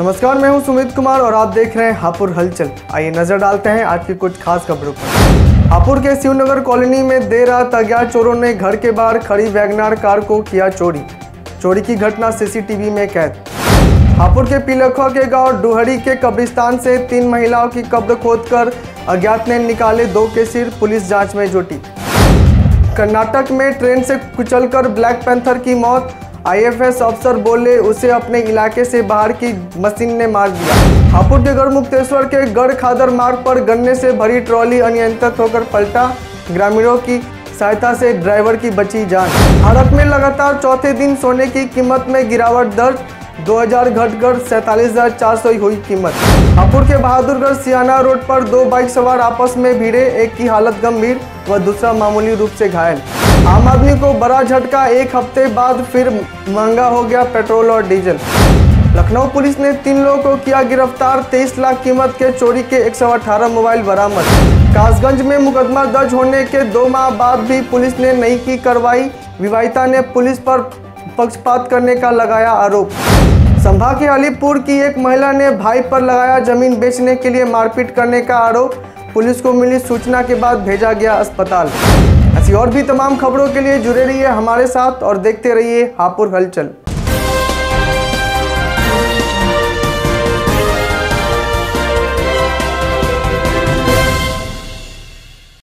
नमस्कार, मैं हूँ सुमित कुमार और आप देख रहे हैं हापुड़ हलचल। आइए नज़र डालते हैं आज की कुछ खास खबरों पर। हापुड़ के शिवनगर कॉलोनी में देर रात अज्ञात चोरों ने घर के बाहर खड़ी वैगनार कार को किया चोरी। चोरी की घटना सीसीटीवी में कैद। हापुड़ के पिलखो के गाँव डुहरी के कब्रिस्तान से तीन महिलाओं की कब्र खोदकर अज्ञात ने निकाले दो के सिर, पुलिस जाँच में जुटी। कर्नाटक में ट्रेन से कुचलकर ब्लैक पैंथर की मौत आईएफएस अफसर बोले, उसे अपने इलाके से बाहर की मशीन ने मार दिया। हापुड़ के गढ़ मुक्तेश्वर के गढ़ खादर मार्ग पर गन्ने से भरी ट्रॉली अनियंत्रित होकर पलटा। ग्रामीणों की सहायता से ड्राइवर की बची जान। भारत में लगातार चौथे दिन सोने की कीमत में गिरावट दर्ज। 2000 घटकर सैतालीस हज़ार चार सौ हुई कीमत। हापुड़ के बहादुरगढ़ सियाना रोड पर दो बाइक सवार आपस में भिड़े। एक की हालत गंभीर व दूसरा मामूली रूप से घायल। आम आदमी को बड़ा झटका एक हफ़्ते बाद फिर महँगा हो गया पेट्रोल और डीजल। लखनऊ पुलिस ने तीन लोगों को किया गिरफ़्तार, तेईस लाख कीमत के चोरी के 118 मोबाइल बरामद। कासगंज में मुकदमा दर्ज होने के दो माह बाद भी पुलिस ने नहीं की कार्रवाई। विवाहिता ने पुलिस पर पक्षपात करने का लगाया आरोप। संभा के अलीपुर की एक महिला ने भाई पर लगाया ज़मीन बेचने के लिए मारपीट करने का आरोप। पुलिस को मिली सूचना के बाद भेजा गया अस्पताल। ऐसी और भी तमाम खबरों के लिए जुड़े रहिए हमारे साथ और देखते रहिए हापुर हलचल।